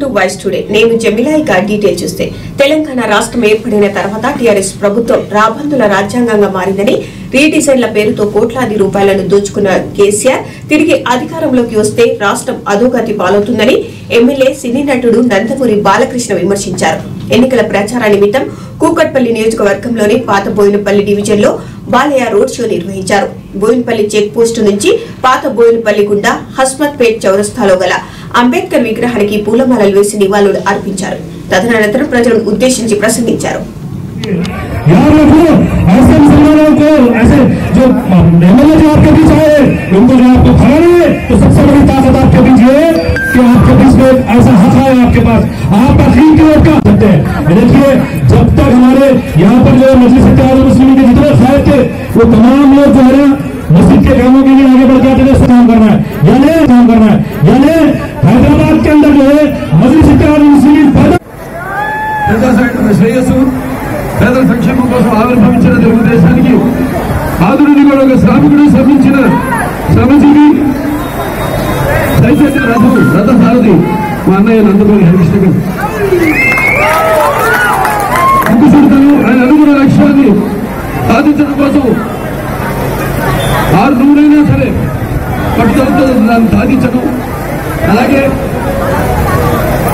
To voice today. నేను జమిలా ఇక detail చూస్తే తెలంగాణ రాష్ట్రం ఏర్పడిన తర్వాత టీఆర్ఎస్ ప్రభుత్వం రాబందుల రాజ్యాంగంగా మారిందని రీడిజైన్ల పేరుతో కోట్లాది రూపాయలను దోచుకున్న కేసీఆర్ తిరిగి అధికారంలోకి వస్తే రాష్ట్రం అధోగతి పాలవుతుందని ఎమ్మెల్యే సినీ నటుడు నందమూరి బాలకృష్ణ విమర్శించారు. ఎన్నికల ప్రచార నిమిత్తం కూకట్పల్లి నియోజకవర్గంలోని పాత బోయినపల్లి డివిజన్లో బాలయ్య రోడ్ షో నిర్వహించారు. బోయినపల్లి చెక్ పోస్టు నుంచి పాత బోయినపల్లి గుండా హస్మత్ పేట్ చౌరస్తాలో గల అంబేద్కర్ విగ్రహానికి పూలమాలలు వేసి నివాళులు అర్పించారు తదనంతరం ప్రజలను ఉద్దేశించి ప్రసంగించారు याद रखो ऐसे मुसलमानों को ऐसे जो एमएलए जो आपके बीच आए उनको जो आपको खड़ा है तो सबसे बड़ी ताकत आपके बीच ये है कि आपके बीच में ऐसा हक है आपके पास आप अखीर की ओर का सकते हैं देखिए जब तक हमारे यहाँ पर जो मजलिस मुस्लिम के जितने खैर थे वो तमाम लोग जो है ना मस्जिद के कामों के लिए आगे बढ़ जाते थे काम करना है यानी काम करना है यानी हैदराबाद के अंदर जो है मजलिस मुस्लिम पैदा ప్రజాసంఘటన శ్రేయస్సు పేదల సంక్షేమం కోసం ఆవిర్భవించిన తెలుగుదేశానికి ఆధునుడి కూడా ఒక శ్రామికుడు శ్రమించిన శ్రమజీవి దయచేసి రథం రథ సారథి మా అన్నయ్య నందమూరి హరికృష్ణ గారు అంకుశుడతను ఆయన అనుకున్న లక్ష్యాన్ని సాధించడం కోసం ఆరు నూరైనా సరే పట్టుదలతో దాన్ని సాధించడం అలాగే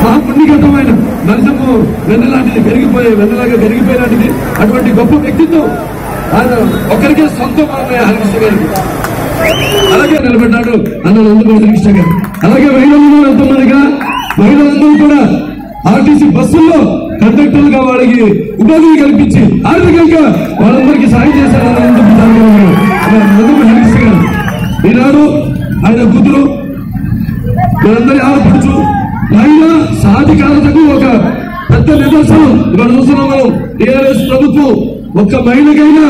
మహాపుణ్యగతమైన నరసము వెన్నలాంటిది పెరిగిపోయే వెన్నలాగా పెరిగిపోయినటిది అటువంటి గొప్ప వ్యక్తిత్వం ఆయన ఒకరికే సొంతం అన్నయ్య హరికృష్ణ గారికి అలాగే నిలబడ్డాడు అన్న నందమూరి హరికృష్ణ గారు. అలాగే మహిళలు వెళ్తున్నారుగా. మహిళలందరూ కూడా ఆర్టీసీ బస్సుల్లో కండక్టర్లుగా వాళ్ళకి ఉపాధి కల్పించి ఆర్థికంగా వాళ్ళందరికీ సాయం చేశారు అన్న నందమూరి హరికృష్ణ గారు. ఈనాడు ఆయన కూతురు మీరందరూ ఆడపడుచు మహిళా సాధికారతకు ఒక పెద్ద నిదర్శనం. ఇవాళ చూస్తున్నాం మనం టీఆర్ఎస్ ప్రభుత్వం. ఒక్క మహిళకైనా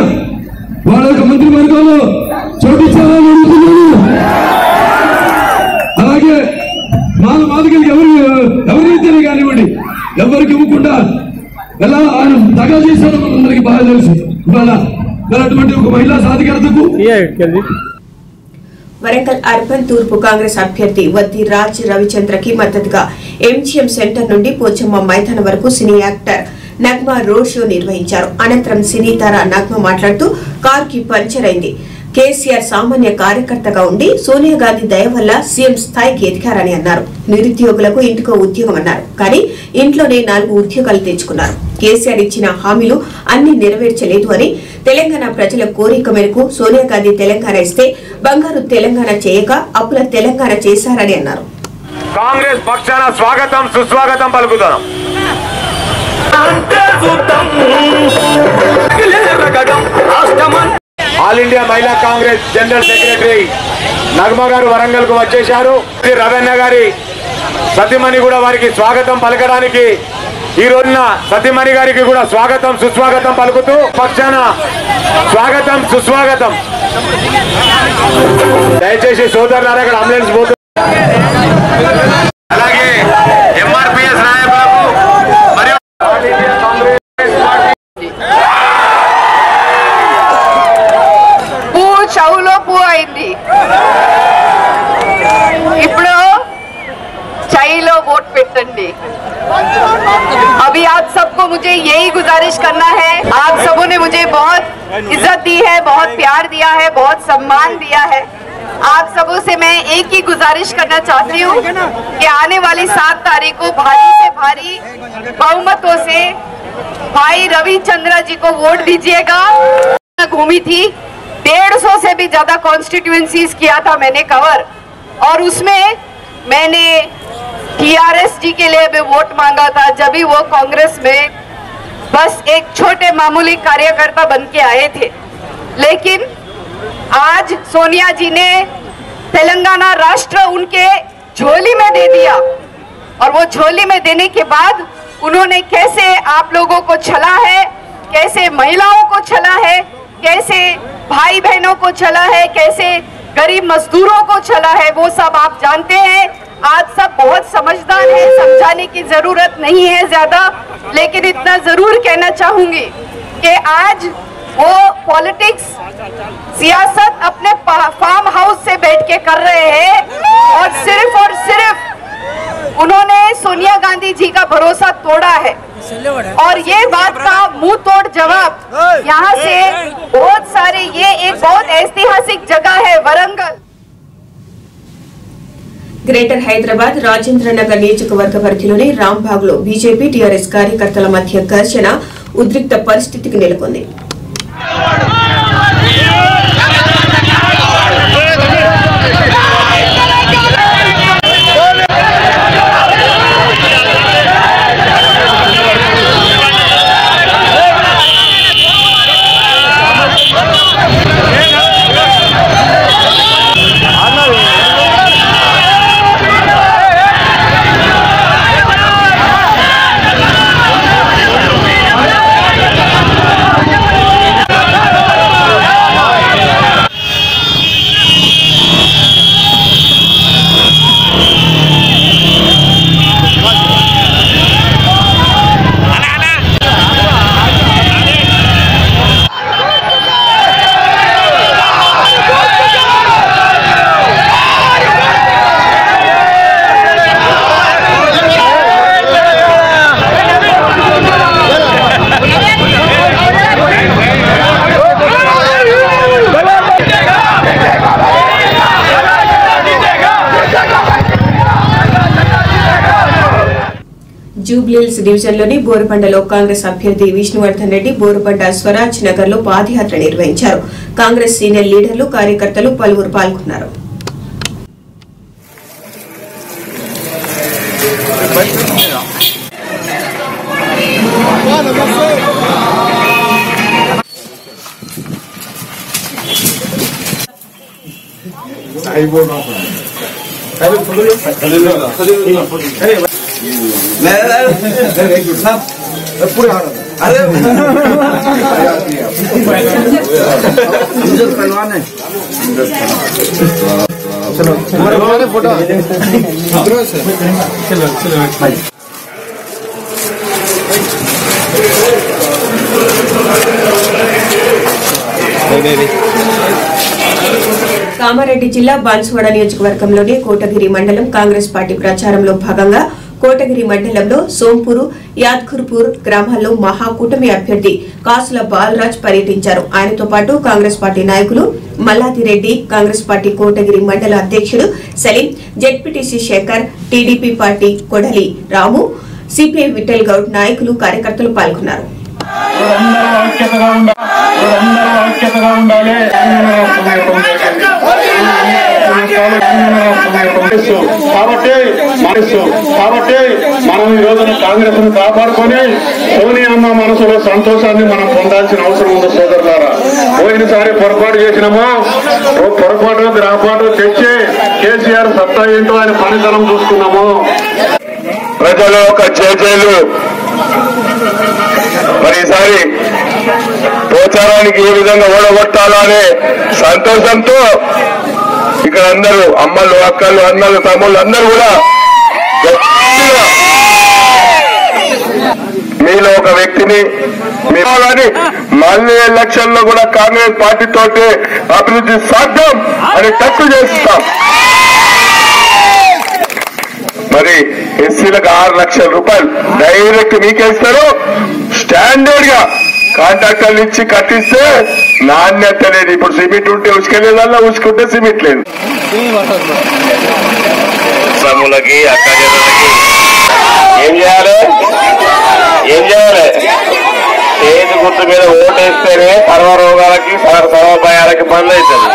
వాళ్ళ యొక్క మంత్రి మంత్రివర్గంలో చోటించాలని అడుగుతున్నాను అలాగే మాల మాదికలకి ఎవరు ఎవరైతేనే కానివ్వండి ఎవరికి ఇవ్వకుండా ఎలా ఆయన దగా చేశారో మనందరికీ బాగా తెలుసు. ఇవాళ మరి అటువంటి ఒక మహిళా సాధికారతకు వరంగల్ అర్బన్ తూర్పు కాంగ్రెస్ అభ్యర్థి వద్ది రాజ్ రవిచంద్రకి మద్దతుగా ఎంజీఎం సెంటర్ నుండి పోచమ్మ మైదానం వరకు cine actor Nagma road show నిర్వహించారు. అనంతరం సినీ తార నగ్మ మాట్లాడుతూ కార్కి పంచర్ అయింది. కేసీఆర్ సామాన్య కార్యకర్తగా ఉండి సోనియా గాంధీ దయ వల్ల సీఎం స్థాయికి ఎదిగారని అన్నారు. నిరుద్యోగులకు ఇంటికో ఉద్యోగం అన్నారు. కానీ ఇంట్లోనే నాలుగు ఉద్యోగాలు తెచ్చుకున్నారు. కేసీఆర్ ఇచ్చిన హామీలు అన్ని నెరవేర్చలేదు అని తెలంగాణ ప్రజల కోరిక మేరకు సోనియా గాంధీ తెలంగాణ ఇస్తే బంగారు తెలంగాణ చేయక అప్పుల తెలంగాణ చేశారని అన్నారు. కాంగ్రెస్ పక్షాన స్వాగతం సుస్వాగతం పలుకుతాం ఆల్ ఇండియా మహిళా కాంగ్రెస్ జనరల్ సెక్రటరీ నగమ గారు వరంగల్కు వచ్చేశారు రవీణ గారి సతీమణి కూడా వారికి స్వాగతం పలకడానికి ఈ రోజున సతీమణి గారికి కూడా స్వాగతం సుస్వాగతం పలుకుతూ పక్షాన స్వాగతం సుస్వాగతం. దయచేసి సోదరులారా ఇక్కడ అంబులెన్స్ పోతు అలాగే ఎంఆర్పిఎస్ నాయబాబు మరియు आप मुझे यही गुजारिश करना है। आप सबों ने मुझे बहुत इज़्ज़त दी है, बहुत प्यार दिया है, बहुत सम्मान दिया है। आप सबों से मैं एक ही गुजारिश करना चाहती हूँ कि आने वाली सात तारीख को भारी से भारी बहुमतों से भाई रविचंद्र जी को वोट दीजिएगा। घूमी थी, डेढ़ सौ से भी ज़्यादा कॉन्स्टिट्यूएंसीज किया था मैंने कवर और उसमें मैंने टीआरएस जी के लिए भी वोट मांगा था, जब भी वो कांग्रेस में बस एक छोटे मामूली कार्यकर्ता बन के आए थे। लेकिन आज सोनिया जी ने तेलंगाना राष्ट्र उनके झोली में दे दिया और वो झोली में देने के बाद उन्होंने कैसे आप लोगों को छला है, कैसे महिलाओं को छला है, कैसे भाई बहनों को छला है, कैसे गरीब मजदूरों को छला है, वो सब आप जानते हैं। आज सब बहुत समझदार है समझाने की ज़रूरत नहीं है ज़्यादा लेकिन इतना ज़रूर कहना चाहूँगी कि आज वो पॉलिटिक्स सियासत अपने फार्म हाउस से बैठ के कर रहे हैं और सिर्फ़ और सिर्फ़ उन्होंने सोनिया गांधी जी का भरोसा तोड़ा है। और ये बात का मुँह तोड़ जवाब यहाँ से बहुत सारे ये एक बहुत ऐतिहासिक जगह है वरंगल। గ్రేటర్ హైదరాబాద్ రాజేంద్ర నగర్ నియోజకవర్గ పరిధిలోని రాంబాగ్లో బీజేపీ టీఆర్ఎస్ కార్యకర్తల మధ్య ఘర్షణ ఉద్రిక్త పరిస్థితికి నెలకొంది. జూబ్లీహిల్స్ డివిజన్లోని బోరుబండలో కాంగ్రెస్ అభ్యర్థి విష్ణువర్ధన్ రెడ్డి బోరుబండ స్వరాజ్ నగర్లో పాదయాత్ర నిర్వహించారు కాంగ్రెస్ సీనియర్ లీడర్లు కార్యకర్తలు పలువురు పాల్గొన్నారు కామారెడ్డి జిల్లా బాన్సువాడ నియోజకవర్గంలోని కోటగిరి మండలం కాంగ్రెస్ పార్టీ ప్రచారంలో భాగంగా కోటగిరి మండలంలో సోంపూరు యాద్గుర్పూర్ గ్రామాల్లో మహాకూటమి అభ్యర్థి కాసుల బాలరాజ్ పర్యటించారు. ఆయనతో పాటు కాంగ్రెస్ పార్టీ నాయకులు మల్లాదిరెడ్డి కాంగ్రెస్ పార్టీ కోటగిరి మండల అధ్యక్షుడు Salim ZPTC Shekhar TDP party Kodali Ramu CPI Vithal Goud నాయకులు కార్యకర్తలు పాల్గొన్నారు. ఉండాలి. కాబట్టి మనసు కాబట్టి మనం ఈ రోజున కాంగ్రెస్ను కాపాడుకొని సోనియా అమ్మ మనసులో సంతోషాన్ని మనం పొందాల్సిన అవసరం ఉంది సోదరులారా పోయినసారి పొరపాటు చేసినాము పొరపాటు గ్రాపాటు తెచ్చి కేసీఆర్ సత్తా ఏంటో ఆయన పనితనం చూసుకున్నాము ప్రజల ఒక చేజేలు మరి ఈసారి ప్రచారానికి ఏ విధంగా ఓడగొట్టాలో అనే సంతోషంతో ఇక్కడ అందరూ అమ్మలు అక్కలు అన్నలు తమ్ముళ్ళు అందరూ కూడా మీలో ఒక వ్యక్తిని మీ వాళ్ళని మళ్ళీ ఎలక్షన్లో కూడా కాంగ్రెస్ పార్టీ తోటి అభివృద్ధి సాధ్యం అని టక్కు చేస్తాం. మరి ఎస్సీలకు ఆరు లక్షల రూపాయలు డైరెక్ట్ మీకేస్తారు స్టాండర్డ్గా కాంట్రాక్టర్లు ఇచ్చి కట్టిస్తే నాణ్యత లేదు. ఇప్పుడు సిమెంట్ ఉంటే ఉసుకెళ్ళేదల్లా ఉసుకుంటే సిమెంట్ లేదు. సములకి అక్కజనులకి ఏం చేయాలి? ఏం చేయాలి? చేతి గుర్తు మీద ఓటేస్తేనే సర్వ రోగాలకి సర్వ సర్వ భయాలకి బంద్ అవుతుంది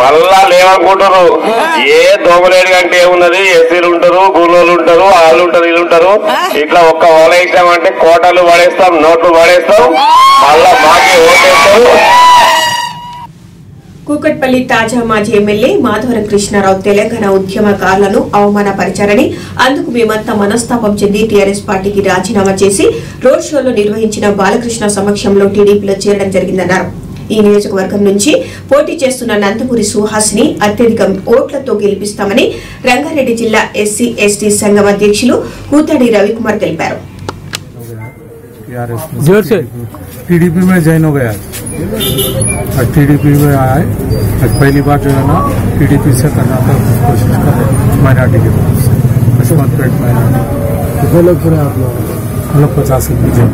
మళ్ళా లేవనుకుంటారు. ఏ దోమలేడు కంటే ఏమున్నది? ఎస్సీలు ఉంటారు గూలోళ్ళు ఉంటారు వాళ్ళు ఉంటారు వీళ్ళు ఉంటారు. ఇట్లా ఒక్క ఓలేసామంటే కోటలు పడేస్తాం నోట్లు పడేస్తాం మళ్ళా మాకే ఓటేస్తారు. కూకట్పల్లి తాజా మాజీ ఎమ్మెల్యే మాధవరం కృష్ణారావు తెలంగాణ ఉద్యమకారులను అవమానపరిచారని అందుకు మేమంతా మనస్తాపం చెంది టీఆర్ఎస్ పార్టీకి రాజీనామా చేసి రోడ్ షోలో నిర్వహించిన బాలకృష్ణ సమక్షంలో టీడీపీలో చేరడం జరిగిందన్నారు. ఈ నియోజకవర్గం నుంచి పోటీ చేస్తున్న నందమూరి సుహాసిని అత్యధిక ఓట్లతో గెలిపిస్తామని రంగారెడ్డి జిల్లా ఎస్సీ ఎస్టీ సంఘం అధ్యక్షులు కూతాడి రవికుమార్ తెలిపారు जोर से टीडीपी में ज्वाइन हो गया और टीडीपी में आए आज पहली बार जो है ना टीडीपी से करना था कोशिश कर रहे माइनॉरिटी के तरफ से किस्मत पेट में कितने लोग पूरे आप लोग हम लोग पचास के पीछे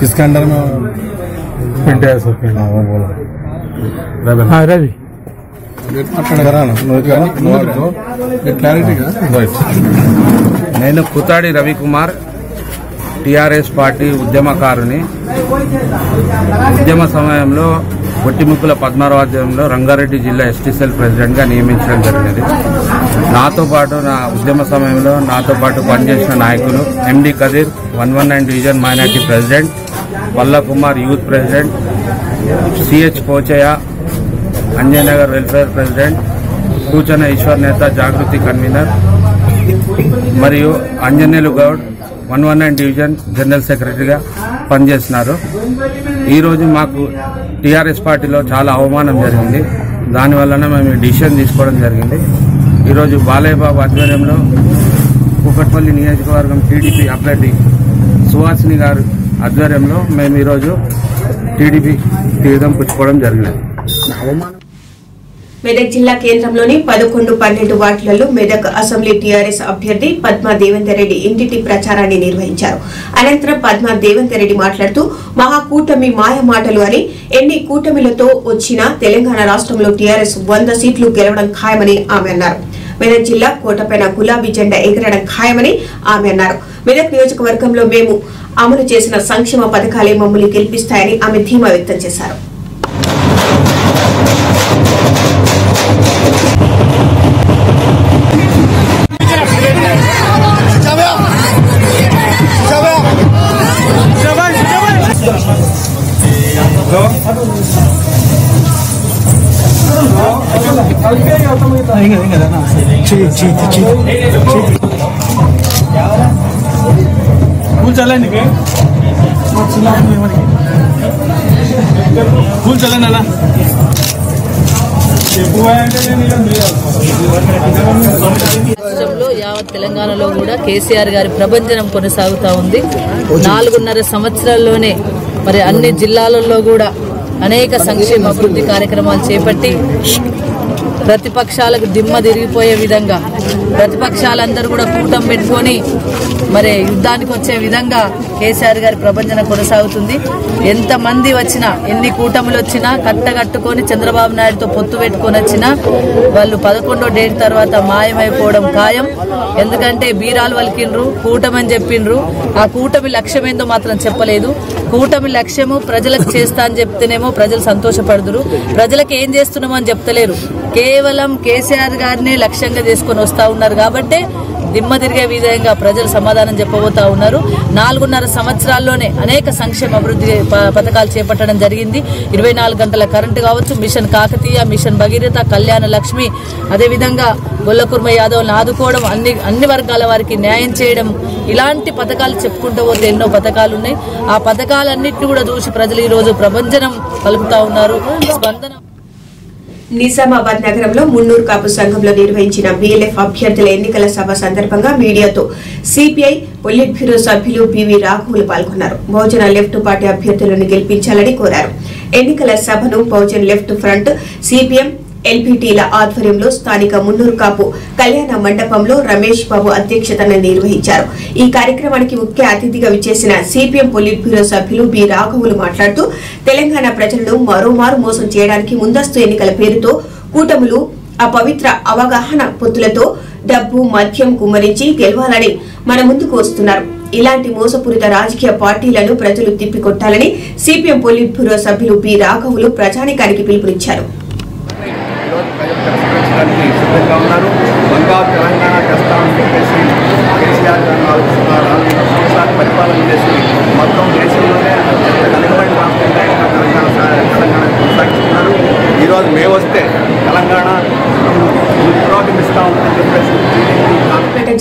किसके अंडर में రవి ah, నేను కుతాడి రవికుమార్ టిఆర్ఎస్ పార్టీ ఉద్యమకారుని. ఉద్యమ సమయంలో గొట్టిముక్కుల పద్మరాజ్యంలో రంగారెడ్డి జిల్లా ఎస్టీసీఎల్ ప్రెసిడెంట్గా నియమించడం జరిగింది. నాతో పాటు నా ఉద్యమ సమయంలో నాతో పాటు పనిచేసిన నాయకులు MD Khadeer one one nine division minority president వల్ల Kumar youth president CH Pochaiah Anjayanagar welfare president సూచన ఈశ్వర్ నేత జాగృతి కన్వీనర్ మరియు Anjaneyulu Goud one one nine division general సెక్రటరీగా పనిచేస్తున్నారు. ఈరోజు మాకు టీఆర్ఎస్ పార్టీలో చాలా అవమానం జరిగింది. దానివల్లనే మేము డిసిషన్ తీసుకోవడం జరిగింది. ఈరోజు బాలయ్య బాబు ఆధ్వర్యంలో కూకట్పల్లి నియోజకవర్గం టీడీపీ అభ్యర్థి సుహాసిని గారు ఆధ్వర్యంలో మేము ఈరోజు టీడీపీ తీర్థం పుచ్చుకోవడం జరిగినది. మెదక్ జిల్లా కేంద్రంలోని పదకొండు పన్నెండు వార్డులలో మెదక్ అసెంబ్లీ టీఆర్ఎస్ అభ్యర్థి పద్మా దేవేందర్ రెడ్డి ఇంటింటి ప్రచారాన్ని నిర్వహించారు. అనంతరం పద్మా దేవేందర్ రెడ్డి మాట్లాడుతూ మహాకూటమి మాయ మాటలు అని ఎన్ని కూటమిలతో వచ్చినా తెలంగాణ రాష్ట్రంలో టీఆర్ఎస్ వంద సీట్లు గెలవడం ఖాయమని ఆమె అన్నారు. మెదక్ జిల్లా కోటపైన గులాబీ జెండా ఎగరడం ఖాయమని ఆమె అన్నారు మెదక్ నియోజకవర్గంలో మేము అమలు చేసిన సంక్షేమ పథకాలే మమ్మల్ని గెలిపిస్తాయని ఆమె ధీమా వ్యక్తం చేశారు Venga, venga, రాష్ట్రంలో యావత్ తెలంగాణలో కూడా కేసీఆర్ గారి ప్రభంజనం కొనసాగుతూ ఉంది. నాలుగున్నర సంవత్సరాల్లోనే మరి అన్ని జిల్లాలలో కూడా అనేక సంక్షేమ అభివృద్ధి కార్యక్రమాలు చేపట్టి ప్రతిపక్షాలకు దిమ్మ తిరిగిపోయే విధంగా ప్రతిపక్షాలందరూ కూడా కూటం పెట్టుకొని మరి యుద్ధానికి వచ్చే విధంగా కేసీఆర్ గారి ప్రపంచన కొనసాగుతుంది. ఎంతమంది వచ్చినా ఎన్ని కూటములు వచ్చినా కట్టగట్టుకొని చంద్రబాబు నాయుడుతో పొత్తు పెట్టుకొని వచ్చినా వాళ్ళు పదకొండో డేట్ తర్వాత మాయమైపోవడం ఖాయం. ఎందుకంటే బీరాలు వలికిండ్రు కూటమని చెప్పిండ్రు. ఆ కూటమి లక్ష్యమేందో మాత్రం చెప్పలేదు. కూటమి లక్ష్యము ప్రజలకు చేస్తా అని చెప్తేనేమో ప్రజలు సంతోషపడుదురు. ప్రజలకు ఏం చేస్తున్నామని చెప్తలేరు. కేవలం కేసీఆర్ గారినే లక్ష్యంగా తీసుకొని వస్తా ఉన్నారు కాబట్టి దిమ్మ తిరిగే విధంగా ప్రజలు సమాధానం చెప్పబోతా ఉన్నారు. నాలుగున్నర సంవత్సరాల్లోనే అనేక సంక్షేమ అభివృద్ధి ప- పథకాలు చేపట్టడం జరిగింది. ఇరవై నాలుగు గంటల కరెంటు కావచ్చు మిషన్ కాకతీయ మిషన్ భగీరథ కళ్యాణ లక్ష్మి అదేవిధంగా గొల్లకుర్మ యాదవ్ని ఆదుకోవడం అన్ని అన్ని వర్గాల వారికి న్యాయం చేయడం ఇలాంటి పథకాలు చెప్పుకుంటూ పోతే ఎన్నో పథకాలు ఉన్నాయి ఆ పథకాలన్నింటినీ కూడా చూసి ప్రజలు ఈరోజు ప్రభంజనం కలుపుతా ఉన్నారు. స్పందన నిజామాబాద్ నగరంలో మున్నూరు కాపు సంఘంలో నిర్వహించిన బీఎల్ఎఫ్ అభ్యర్థుల ఎన్నికల సభ సందర్భంగా మీడియాతో సిపిఐ పొలిట్ బ్యూరో సభ్యులు పివి రాఘవులు పాల్గొన్నారు. బహుజన లెఫ్ట్ పార్టీ అభ్యర్థులను గెలిపించాలని కోరారు. ఎన్నికల సభను బహుజన్ లెఫ్ట్ ఫ్రంట్ సిపిఎం ఎల్పిటీల ఆధ్వర్యంలో స్థానిక మున్నూరు కాపు కళ్యాణ మండపంలో రమేష్ బాబు అధ్యక్షతన నిర్వహించారు. ఈ కార్యక్రమానికి ముఖ్య అతిథిగా విచ్చేసిన సిపిఎం పొలిట్ బ్యూరో సభ్యులు బి రాఘవులు మాట్లాడుతూ తెలంగాణ ప్రజలను మరోమారు మోసం చేయడానికి ముందస్తు ఎన్నికల పేరుతో కూటములు అపవిత్ర అవగాహన పొత్తులతో డబ్బు మద్యం కుమ్మరించి గెలవాలని మన ముందుకు వస్తున్నారు. ఇలాంటి మోసపూరిత రాజకీయ పార్టీలను ప్రజలు తిప్పికొట్టాలని సిపిఎం పోలిట్ బ్యూరో సభ్యులు బి రాఘవులు ప్రజానికానికి పిలుపునిచ్చారు. ఈరోజు ప్రజలు తిరస్కరించడానికి సిద్ధంగా ఉన్నారు. బంగారు తెలంగాణ తెస్తామని చెప్పేసి కేసీఆర్ గారు ఆలోచిస్తున్నారు నాలుగు సంవత్సరాలు పరిపాలన చేసి మొత్తం దేశంలోనే ఎంత కనుగొమైన రాష్ట్రంగా తెలంగాణ తెలంగాణ కొనసాగిస్తున్నారు. ఈరోజు మేము వస్తే తెలంగాణ పురోగమిస్తా చెప్పేసి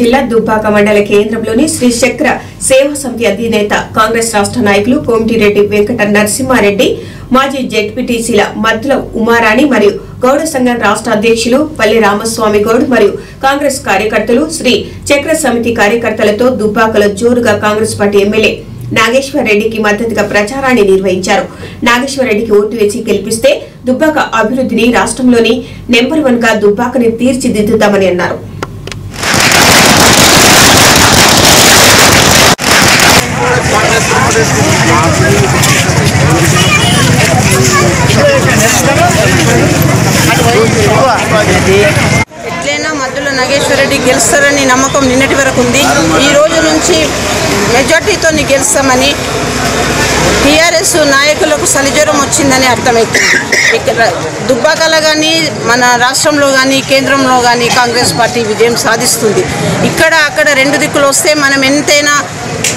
జిల్లా దుబ్బాక మండల కేంద్రంలోని శ్రీ చక్ర సేవా సమితి అధినేత కాంగ్రెస్ రాష్ట్ర నాయకులు కోమిటిరెడ్డి వెంకట నరసింహారెడ్డి మాజీ జెడ్పీటీసీల మద్దుల ఉమారాణి మరియు గౌడ సంఘం రాష్ట్ర అధ్యక్షులు పల్లె రామస్వామి గౌడ్ మరియు కాంగ్రెస్ కార్యకర్తలు శ్రీ చక్ర సమితి కార్యకర్తలతో దుబ్బాకలో జోరుగా కాంగ్రెస్ పార్టీ ఎమ్మెల్యే నాగేశ్వర రెడ్డికి మద్దతుగా ప్రచారాన్ని నిర్వహించారు. నాగేశ్వర రెడ్డికి ఓటు వేసి గెలిపిస్తే దుబ్బాక అభివృద్ధిని రాష్ట్రంలోని నెంబర్ వన్గా దుబ్బాకని తీర్చిదిద్దుతామని అన్నారు. గెలుస్తారని నమ్మకం నిన్నటి వరకు ఉంది. ఈ రోజు నుంచి మెజార్టీతో గెలుస్తామని టీఆర్ఎస్ నాయకులకు సలిజ్వరం వచ్చిందని అర్థమవుతుంది. ఇక్కడ దుబ్బాకల కానీ మన రాష్ట్రంలో కానీ కేంద్రంలో కానీ కాంగ్రెస్ పార్టీ విజయం సాధిస్తుంది. ఇక్కడ అక్కడ రెండు దిక్కులు వస్తే మనం ఎంతైనా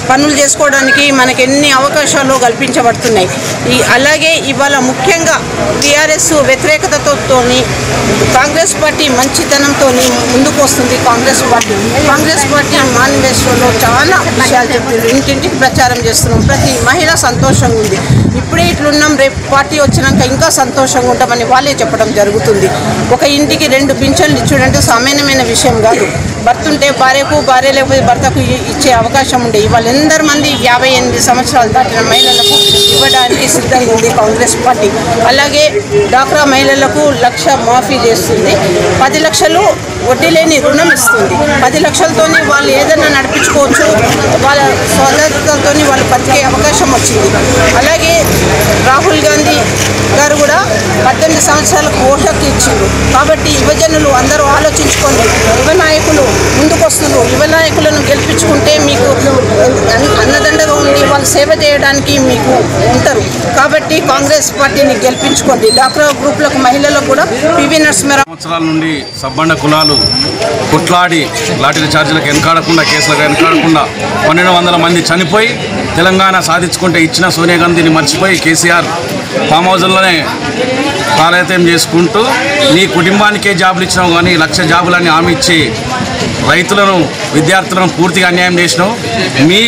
పనులు చేసుకోవడానికి మనకి ఎన్ని అవకాశాలు కల్పించబడుతున్నాయి. ఈ అలాగే ఇవాళ ముఖ్యంగా టీఆర్ఎస్ వ్యతిరేకతతో కాంగ్రెస్ పార్టీ మంచితనంతో ముందుకు వస్తుంది కాంగ్రెస్ పార్టీ. కాంగ్రెస్ పార్టీ మేనిఫెస్టోలో చాలా విషయాలు చెప్తుంది. ఇంటింటికి ప్రచారం చేస్తున్నాం. ప్రతి మహిళ సంతోషంగా ఉంది. ఇప్పుడే ఇట్లున్నాం రేపు పార్టీ వచ్చినాక ఇంకా సంతోషంగా ఉంటామని వాళ్ళే చెప్పడం జరుగుతుంది. ఒక ఇంటికి రెండు పింఛన్లు ఇచ్చుడంటే సామాన్యమైన విషయం కాదు. భర్త ఉంటే భార్యకు భార్య లేకపోతే భర్తకు ఇచ్చే అవకాశం ఉండే. వాళ్ళందరి మంది యాభై ఎనిమిది సంవత్సరాలు దాటిన మహిళలకు ఇవ్వడానికి సిద్ధంగా ఉంది కాంగ్రెస్ పార్టీ. అలాగే డాక్రా మహిళలకు లక్ష మాఫీ చేస్తుంది. పది లక్షలు వడ్డీ లేని రుణం ఇస్తుంది. పది లక్షలతోనే వాళ్ళు ఏదైనా నడిపించుకోవచ్చు. వాళ్ళ స్వతంత్రంతో వాళ్ళు బతికే అవకాశం వచ్చింది. అలాగే రాహుల్ గాంధీ గారు కూడా పద్దెనిమిది సంవత్సరాలకు ఓటు ఇచ్చిండ్రు కాబట్టి యువజనులు అందరూ ఆలోచించుకోండి. యువ నాయకులు ముందుకు వస్తున్నారు యువ నాయకులను గెలిపించుకుంటే మీ సేవ చేయడానికి మీకు ఉంటారు. కాబట్టి కాంగ్రెస్ పార్టీని గెలిపించుకోండి. డాక్టర్ గ్రూప్లకు మహిళలకు కూడా పివి నరసింహరావు సంవత్సరాల నుండి సబ్బండ కులాలు కుట్లాడి లాటరీ ఛార్జీలకు వెనకాడకుండా కేసులకు వెనకాడకుండా పన్నెండు వందల మంది చనిపోయి తెలంగాణ సాధించుకుంటే ఇచ్చిన సోనియా గాంధీని మర్చిపోయి కేసీఆర్ ఫామ్ హౌజ్లోనే పాలయతం చేసుకుంటూ నీ కుటుంబానికే జాబులు ఇచ్చినావు కానీ లక్ష జాబులని హామీ ఇచ్చి రైతులను విద్యార్థులను పూర్తిగా అన్యాయం చేసినావు. మీ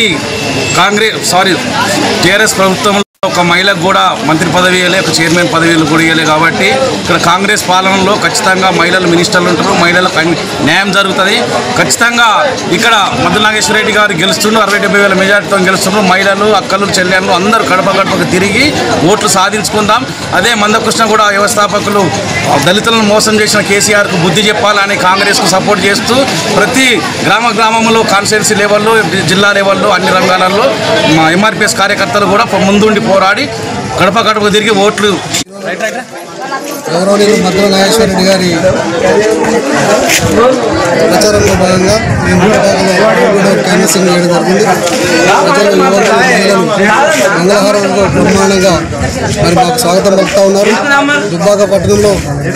కాంగ్రెస్ సారీ టీఆర్ఎస్ ప్రభుత్వంలో ఒక మహిళకు కూడా మంత్రి పదవి ఇవ్వలే ఒక చైర్మన్ పదవిలు కూడా ఇవ్వలే కాబట్టి ఇక్కడ కాంగ్రెస్ పాలనలో ఖచ్చితంగా మహిళలు మినిస్టర్లు ఉంటారు మహిళలకు న్యాయం జరుగుతుంది. ఖచ్చితంగా ఇక్కడ మద్దు నాగేశ్వర రెడ్డి గారు గెలుస్తుండ్రు అరవై డెబ్బై వేల మెజార్టీతో గెలుస్తున్నారు మహిళలు అక్కలు చెల్లెళ్ళు అందరూ గడప గడపకు తిరిగి ఓట్లు సాధించుకుందాం. అదే మందకృష్ణ కూడా వ్యవస్థాపకులు దళితులను మోసం చేసిన కేసీఆర్కు బుద్ధి చెప్పాలని కాంగ్రెస్కు సపోర్ట్ చేస్తూ ప్రతి గ్రామ గ్రామంలో కాన్స్టిట్యున్సీ లెవెల్లో జిల్లా లెవెల్లో అన్ని రంగాలలో ఎంఆర్పిఎస్ కార్యకర్తలు కూడా ముందుండి పోరాడి గడప గడప తిరిగి ఓట్లు. గౌరవనీయులు మద్ర నాగేశ్వరరెడ్డి గారి ప్రచారంలో భాగంగా మేము దుబ్బాకలో క్యాన్వసింగ్ చేయడం జరిగింది. ప్రజలు యువకులు మహిళలు మంగళహారంలో బ్రహ్మాండంగా మరి మాకు స్వాగతం పలుకుతా ఉన్నారు. దుబ్బాక పట్టణంలో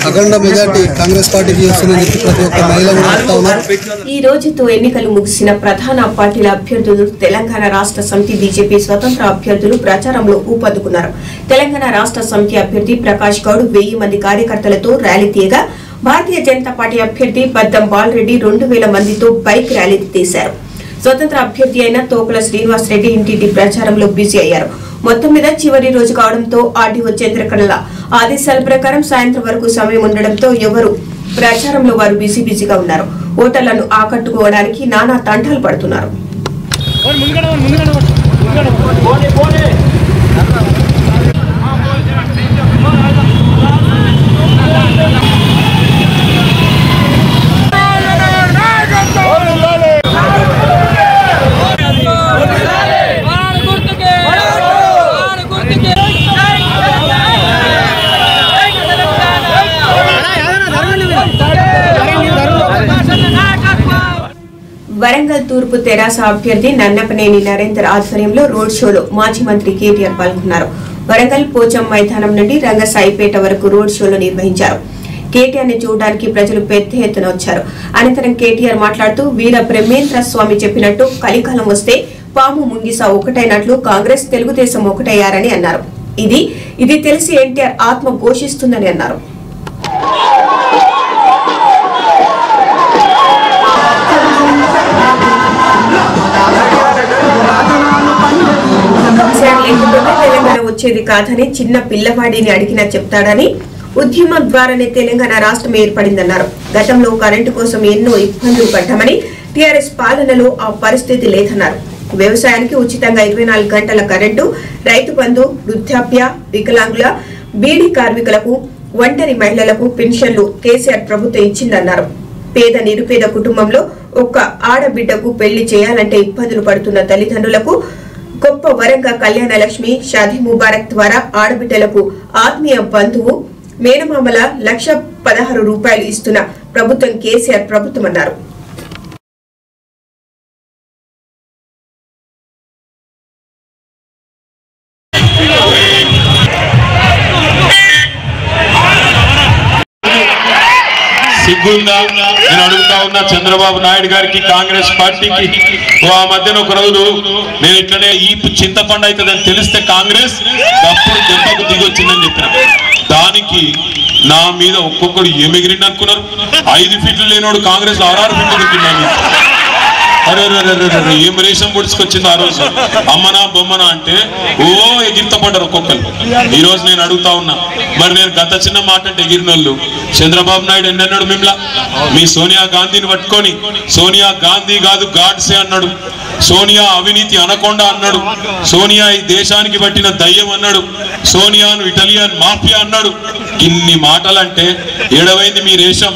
అఖండ మెజార్టీ కాంగ్రెస్ పార్టీకి వస్తుందని చెప్పి ప్రతి ఒక్క మహిళ కూడా చెప్తా ఉన్నారు. ఈ రోజుతో ఎన్నికలు ముగిసిన ప్రధాన పార్టీల అభ్యర్థులు తెలంగాణ రాష్ట్ర సమితి బీజేపీ స్వతంత్ర అభ్యర్థులు ప్రచారంలో ఊపందుకున్నారు. తెలంగాణ రాష్ట్ర సమితి అభ్యర్థి ప్రకాష్ గౌడ్ వెయ్యి మంది కార్యకర్తలతో ర్యాలీ తీయగా భారతీయ జనతా పార్టీ అభ్యర్థి బద్దం బాలరెడ్డి రెండు వేల మందితో బైక్ ర్యాలీ తీశారు. స్వతంత్ర అభ్యర్థి అయిన తోకల శ్రీనివాస్ రెడ్డి ఇంటింటి ప్రచారంలో బిజీ అయ్యారు. మొత్తం మీద చివరి రోజు కావడంతో ఆర్డీఓ చంద్రకళల ఆదేశాల ప్రకారం సాయంత్రం వరకు సమయం ఉండడంతో ఎవరు ప్రచారంలో వారు బిజీ బిజీగా ఉన్నారు. ఓటర్లను ఆకట్టుకోవడానికి నానా తంటాలు పడుతున్నారు. వరంగల్ తూర్పు తెరాస అభ్యర్థి నన్నపనేని నరేందర్ ఆధ్వర్యంలో రోడ్ షోలో మాజీ మంత్రి కేటీఆర్ పాల్గొన్నారు. వరంగల్ పోచం మైదానం నుండి రంగసాయిపేట వరకు రోడ్ షోలు నిర్వహించారు. కేటీఆర్ని చూడడానికి ప్రజలు పెద్ద ఎత్తున వచ్చారు. అనంతరం కేటీఆర్ మాట్లాడుతూ వీర బ్రహ్మేంద్ర స్వామి చెప్పినట్టు కలికాలం వస్తే పాము ముంగిస ఒకటైనట్లు కాంగ్రెస్ తెలుగుదేశం ఒకటయ్యారని అన్నారు. ఇది ఇది తెలిసి ఎన్టీఆర్ ఆత్మ ఘోషిస్తుందని అన్నారు. తెలంగాణ వచ్చేది కాదని చిన్న పిల్లవాడిని అడిగినా చెప్తాడని ఉద్యమం ద్వారానే తెలంగాణ రాష్ట్రం ఏర్పడిందన్నారు. గతంలో కరెంటు కోసం ఎన్నో ఇబ్బందులు పడ్డామని టీఆర్ఎస్ పాలనలో ఆ పరిస్థితి లేదన్నారు. వ్యవసాయానికి ఉచితంగా ఇరవై నాలుగు గంటల కరెంటు రైతు బంధు వృద్ధాప్య వికలాంగుల బీడీ కార్మికులకు ఒంటరి మహిళలకు పెన్షన్లు కేసీఆర్ ప్రభుత్వం ఇచ్చిందన్నారు. పేద నిరుపేద కుటుంబంలో ఒక్క ఆడబిడ్డకు పెళ్ళి చేయాలంటే ఇబ్బందులు పడుతున్న తల్లిదండ్రులకు గొప్ప వరంగా కళ్యాణ లక్ష్మి షాదీ ముబారక్ ద్వారా ఆడబిడ్డలకు ఆత్మీయ బంధువు మేనమామల లక్ష పదహారు రూపాయలు ఇస్తున్న ప్రభుత్వం కేసీఆర్ ప్రభుత్వం అన్నారు సిగ్గుందా నేను అడుగుతా ఉన్నా చంద్రబాబు నాయుడు గారికి కాంగ్రెస్ పార్టీకి. ఓ ఆ మధ్యన ఒక రోజు నేను ఇట్లనే ఈ చింతపండు అవుతుందని తెలిస్తే కాంగ్రెస్ అప్పుడు దెబ్బకు దిగొచ్చిందని చెప్పిన. దానికి నా మీద ఒక్కొక్కడు ఏమిగిరిండి అనుకున్నారు ఐదు ఫీట్లు లేనోడు కాంగ్రెస్ ఆరు ఆరారు ఫీట్లు దిగుతున్నాను అరే అరే ఏం రేషం పొడుచుకొచ్చింది ఆ రోజు? అమ్మనా బొమ్మనా అంటే ఓ ఎగిరితపడ్డారు ఒక్కొక్కరు ఈ రోజు నేను అడుగుతా ఉన్నా మరి నేను గత చిన్న మాట అంటే ఎగిరినోళ్ళు. చంద్రబాబు నాయుడు ఎన్నన్నాడు మిమ్లా? మీ సోనియా గాంధీని పట్టుకొని సోనియా గాంధీ కాదు గాడ్సే అన్నాడు. సోనియా అవినీతి అనకొండ అన్నాడు. సోనియా ఈ దేశానికి పట్టిన దయ్యం అన్నాడు. సోనియాను ఇటాలియన్ మాఫియా అన్నాడు. ఇన్ని మాటలంటే ఏడవైంది మీ రేషం?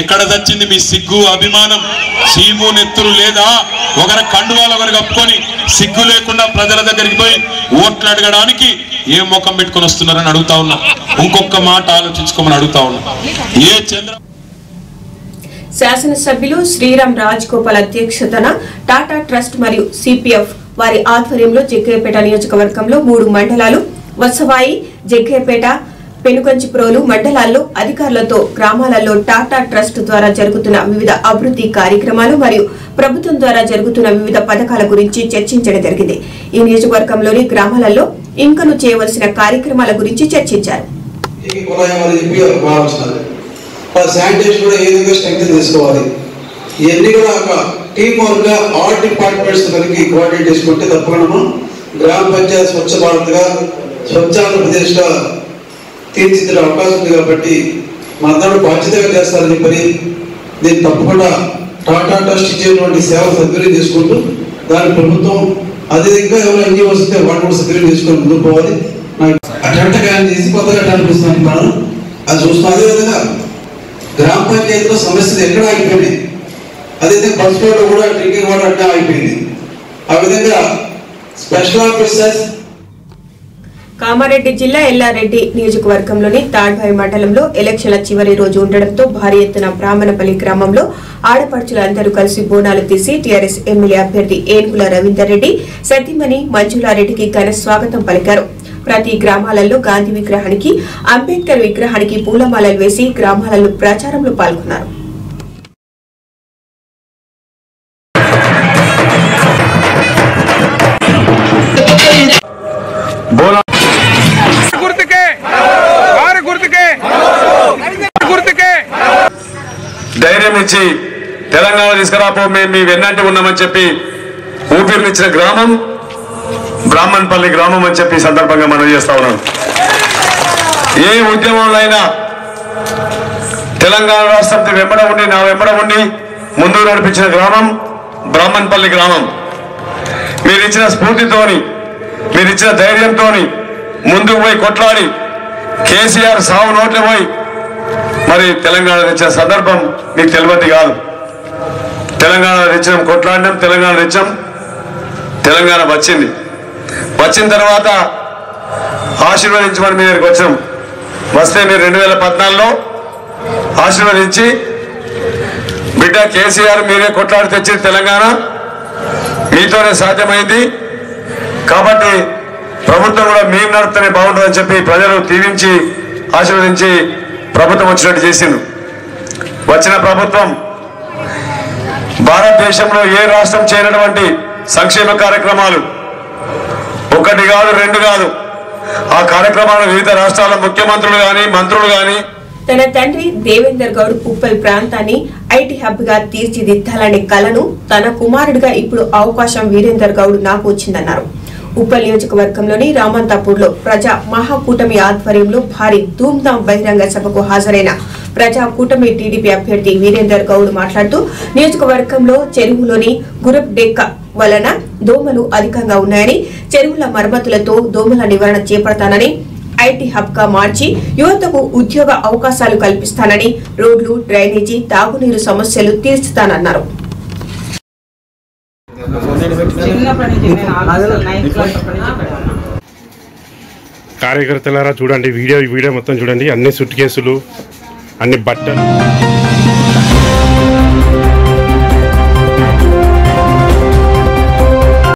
ఎక్కడ తెచ్చింది మీ సిగ్గు అభిమానం? సీము నెత్తురు లేదా? ఒకరి కండువాలు ఒకరు కప్పుకొని సిగ్గు లేకుండా ప్రజల దగ్గరికి పోయి ఓట్లు అడగడానికి ఏ ముఖం పెట్టుకొని వస్తున్నారని అడుగుతా ఉన్నా. ఇంకొక మాట ఆలోచించుకోమని అడుగుతా ఉన్నా. ఏ చంద్ర శాసనసభ్యులు శ్రీరామ్ రాజ్ గోపాల్ అధ్యక్షతన టాటా ట్రస్ట్ మరియు సిపిఎఫ్ వారి ఆధ్వర్యంలో జగ్గయ్యపేట నియోజకవర్గంలో మూడు మండలాలు వత్సవాయి జగ్గయ్యపేట పెనుకంచిప్రోలు మండలాల్లో అధికారులతో గ్రామాలలో టాటా ట్రస్ట్ ద్వారా జరుగుతున్న వివిధ అభివృద్ధి కార్యక్రమాలు మరియు ప్రభుత్వం ద్వారా జరుగుతున్న వివిధ పథకాల గురించి చర్చించడం జరిగింది. ఈ నియోజకవర్గంలోని గ్రామాలలో ఇంకను చేయవలసిన కార్యక్రమాల గురించి చర్చించారు. ఇవన్నీ కూడా ఒక టీం వర్క్గా ఆల్ డిపార్ట్మెంట్స్ కలిగి కోఆర్డినేట్ చేసుకుంటే తప్పకుండా గ్రామ స్వచ్ఛ భారత్గా తీర్చిదిద్దే అవకాశం ఉంది కాబట్టి మనందరూ బాధ్యతగా చేస్తారని చెప్పని నేను తప్పకుండా టాటా ట్రస్ట్ ఇచ్చేటువంటి సేవలు సద్వినియోగం చేసుకుంటూ దాని ప్రభుత్వం అదే విధంగా ఎవరు ఎన్ని వస్తే వాడు కూడా సద్వినియోగం చేసుకొని ముందుకు పోవాలి. అటెంప్ట్ కానీ చేసి కొత్తగా అనిపిస్తుంది మనం అది చూస్తున్నాం అదేవిధంగా గ్రామ పంచాయతీలో సమస్యలు ఎక్కడ ఆగిపోయినాయి? అదే బస్ రోడ్లో కూడా డ్రింకింగ్ వాటర్ అంటే ఆగిపోయింది. ఆ విధంగా స్పెషల్ ఆఫీసర్స్ కామారెడ్డి జిల్లా ఎల్లారెడ్డి నియోజకవర్గంలోని తాడ్భాయ్ మండలంలో ఎలక్షన్ల చివరి రోజు ఉండడంతో భారీ ఎత్తున బ్రాహ్మణపల్లి గ్రామంలో ఆడపడుచులు అందరూ కలిసి బోనాలు తీసి టీఆర్ఎస్ ఎమ్మెల్యే అభ్యర్థి ఏనుగుల రవీందర్ రెడ్డి సతీమణి మంజులారెడ్డికి ఘన స్వాగతం పలికారు. ప్రతి గ్రామాలలో గాంధీ విగ్రహానికి అంబేద్కర్ విగ్రహానికి పూలమాలలు వేసి గ్రామాలలో ప్రచారంలో పాల్గొన్నారు. ధైర్యం తెలంగాణ తీసుకురాపో మేము మీ వెన్నంటి ఉన్నామని చెప్పి ఊపిరినిచ్చిన గ్రామం బ్రాహ్మణపల్లి గ్రామం అని చెప్పి సందర్భంగా మనం చేస్తా ఉన్నాం ఏ ఉద్యమంలో అయినా తెలంగాణ రాష్ట్రం వెంబడ ఉండి నా వెంబడ ఉండి ముందుకు నడిపించిన గ్రామం బ్రాహ్మణపల్లి గ్రామం. మీరిచ్చిన స్ఫూర్తితోని మీరిచ్చిన ధైర్యంతో ధైర్యంతోని ముందుకు పోయి కొట్లాడి కేసీఆర్ సావు నోట్లు పోయి మరి తెలంగాణ తెచ్చిన సందర్భం మీకు తెలియదు కాదు. తెలంగాణ తెచ్చినాం కొట్లాడినాం తెలంగాణ తెచ్చాం. తెలంగాణ వచ్చింది. వచ్చిన తర్వాత ఆశీర్వదించమని మీ దగ్గరికి వచ్చాం. వస్తే మీరు రెండు వేల పద్నాలుగులో ఆశీర్వదించి బిడ్డ కేసీఆర్ మీరే కొట్లాడి తెచ్చింది తెలంగాణ. మీతోనే సాధ్యమైంది. కాబట్టి ప్రభుత్వం కూడా మేము నడుపుతూనే బాగుంటుందని చెప్పి ప్రజలు దీవించి ఆశీర్వదించి ప్రభుత్వం వచ్చినట్టు చేసిండు. వచ్చిన ప్రభుత్వం భారతదేశంలో ఏ రాష్ట్రం చేయనటువంటి సంక్షేమ కార్యక్రమాలు? ఒకటి కాదు రెండు కాదు. ఆ కార్యక్రమాలు వివిధ రాష్ట్రాల ముఖ్యమంత్రులు కానీ మంత్రులు కానీ తన తండ్రి దేవేందర్ గౌడ్ ఉప్పల్ ప్రాంతాన్ని ఐటీ హబ్గా తీర్చిదిద్దాలనే కలను తన కుమారుడిగా ఇప్పుడు అవకాశం వీరేందర్ గౌడ్ నాకు వచ్చిందన్నారు. ఉప్పల్ నియోజకవర్గంలోని రామంతాపూర్లో ప్రజా మహాకూటమి ఆధ్వర్యంలో భారీ ధూమ్ధాం బహిరంగ సభకు హాజరైన ప్రజా కూటమి టీడీపీ అభ్యర్థి వీరేందర్ గౌడ్ మాట్లాడుతూ నియోజకవర్గంలో చెరువులోని గురప్ డెక్క వలన దోమలు అధికంగా ఉన్నాయని చెరువుల మరమ్మతులతో దోమల నివారణ చేపడతానని ఐటీ హబ్గా మార్చి యువతకు ఉద్యోగ అవకాశాలు కల్పిస్తానని రోడ్లు డ్రైనేజీ తాగునీరు సమస్యలు తీర్చుతానన్నారు కార్యకర్తలారా చూడండి వీడియో ఈ వీడియో మొత్తం చూడండి. అన్ని సుట్ కేసులు అన్ని బట్టలు.